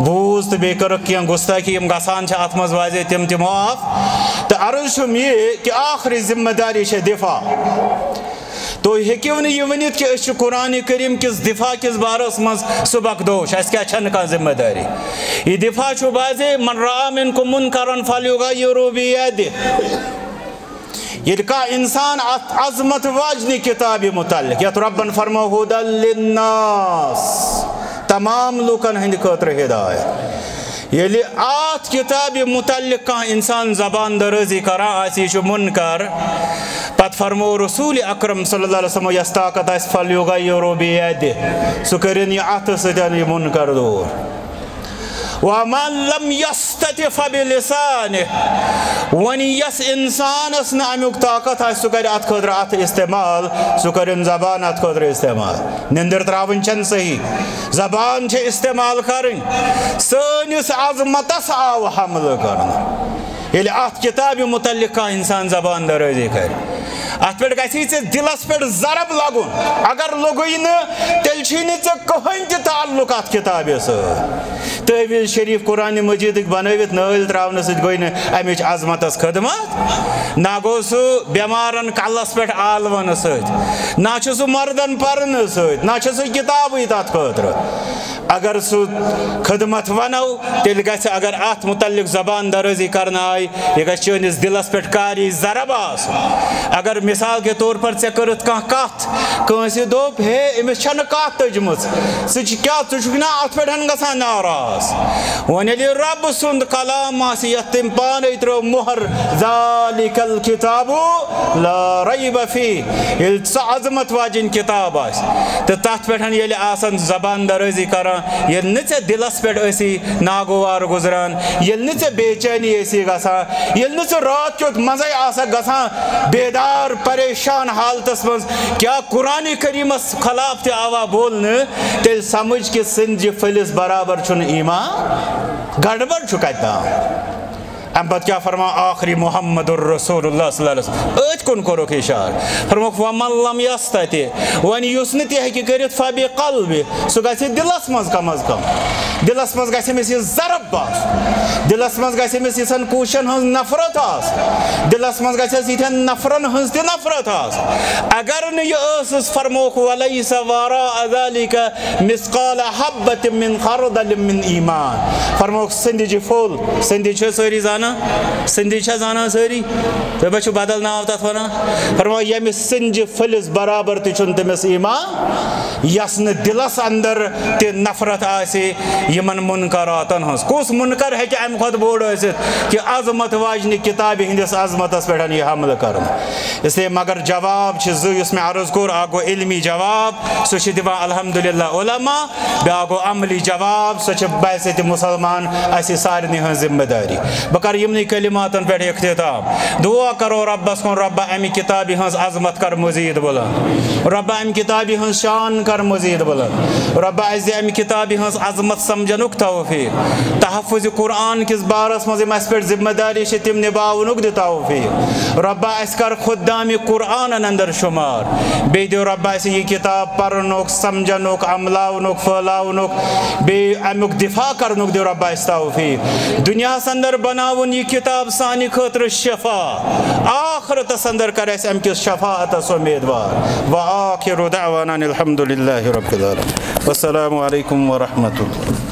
बूज तो बेकर कह गुस्ताखी गसान अत मज वाजे तम तमाफ तो अर्ज़ यह कि आखिरी ज़िम्मेदारी दिफा। तो हेक्यो यह वन कि कुरान करीम किस दिफा, किस बारस मज सबकदोश अस क्या कह ज़िम्मेदारी? यह दिफा बाजे, मन रामिन को मुन कर फलुगा यूरोबियद ये अजमत वाजनी किताब मुतल रबन फरमो तमाम लूकन हंद खतर हिदायत ये किताब मुतल कह इंसान जबान दरजी करान यह मुनकर पत रसूल अक्रम सल्लल्लाहु यस ताकत फल योगा सह कर अत दूर वमन लम यस्ततिफ बिलिसान वन यस इंसानस न अमुक ताकत आ सह कर अत खतर अत इस्तेमाल सह कर जबान अत खतर इस्तेमाल निंदर त्रावन चन सही जबान इस्तेमाल कर सनिस अजमतस आव हमल कर अत किताब मुतल इंसान जबान दराजी कर अत पे गे दिलस पे जरब लगुन। अगर लगुई तेल कहें ताल्लुक अत किताब तवील शरीफ कुरान मजीद बनवित नल त्रावन सो अमिच अजमत खदमत। ना गो सह बेमारन कलस पे आलवन ना सह मर्दन पर्न सह किताब तथ खतर अगर सह खदमत वनो, तेल ग अगर अत मुतल जबान दराजी कर आय यह गनिस दिलस पे कारी जरब अगर मिसाल के तौर पर ऐ कर कत। दोप हे अमिस कत तजम क्या ना अत पे गसान नाराज़। वन रब सुंद कलाम यथ तम पान त्रो मोहर। जालिकल किताबो ला अजमत वाजिन किताब तथ पे जबान दराजी कर। ये े दिलस पे नागोवार गुजरान। ये े बेचैनी गसान ये रात क्यों मज़े गसान बेदार परेशान हालत मज, क्या कुरान करीमस खिलाफ ते आवा बोल तेल समझ कि सिंज फलिस बराबर ईमान गड़बड़ कत अम पे क्या फरमा, आखिरी मोहम्मद अत कुन कोरुक इशार? फरमुक वमल्लम यस तत वन युस nih कर फबि कल्बि सह ग दिलस मज कम अज कम। दिलस मज यह जरब बस दिलस मज यन कूशन हज नफरत आस दिलस मज यन नफरन हज त नफरत आस अगर न यह फरमोक वलैस वारा अजालिक मिसकाल हब्बत मिन खरदल मिन ईमान फरमोक संदिज फुल संदिज सारी जाना सिंधी जाना सारी तो बो बदल नाव तथ वन फरमा यमिस सिंज फलिस बराबर तमिस ईमा यस दिलस अंदर ते नफरत आमन मुनकरातन हज कुस मुनकर हे अम खुद बोड़ कि अजमत वाजन किताब हंदिस अजमत पे यह हमल कर इसलिए मगर जवाब जुस मे अर्ज़ कोर आ गो इलमी जवाब सह दिवान ब्या गो अमली जवाब सह बैसे मुसलमान अस सारे हज ज़िम्मेदारी बह कर यमन कलिमातन पे अख्ताम दुआ करो रबस कुन रब्बा अमि किताब हज अजमत कर मजीद बुलंद रब्बा अमि किताब हज शान कर मजीद बुलंद अज अमि किताब हज अजमत समझनुक तौफीक तहफ़ुज कुरान किस बारस मज पे ज़िम्मेदारी तम निभावनुक दि तौफीक रब्बा अस कर खुदाम कुरान अंदर शुमार बे दो अस यह किताब पर्नुक समझनुक अमलावनुक फहलावनुक बे अमुक दिफा करनुक दो रब्बा अस तौफीक दुनिया अंदर बनाव यह किताब सान खतर शफा आखरत अंदर कर अम किस शफात उम्मीदवार व आखिर दावाना अलहमदिल्ला वसलम वरहमल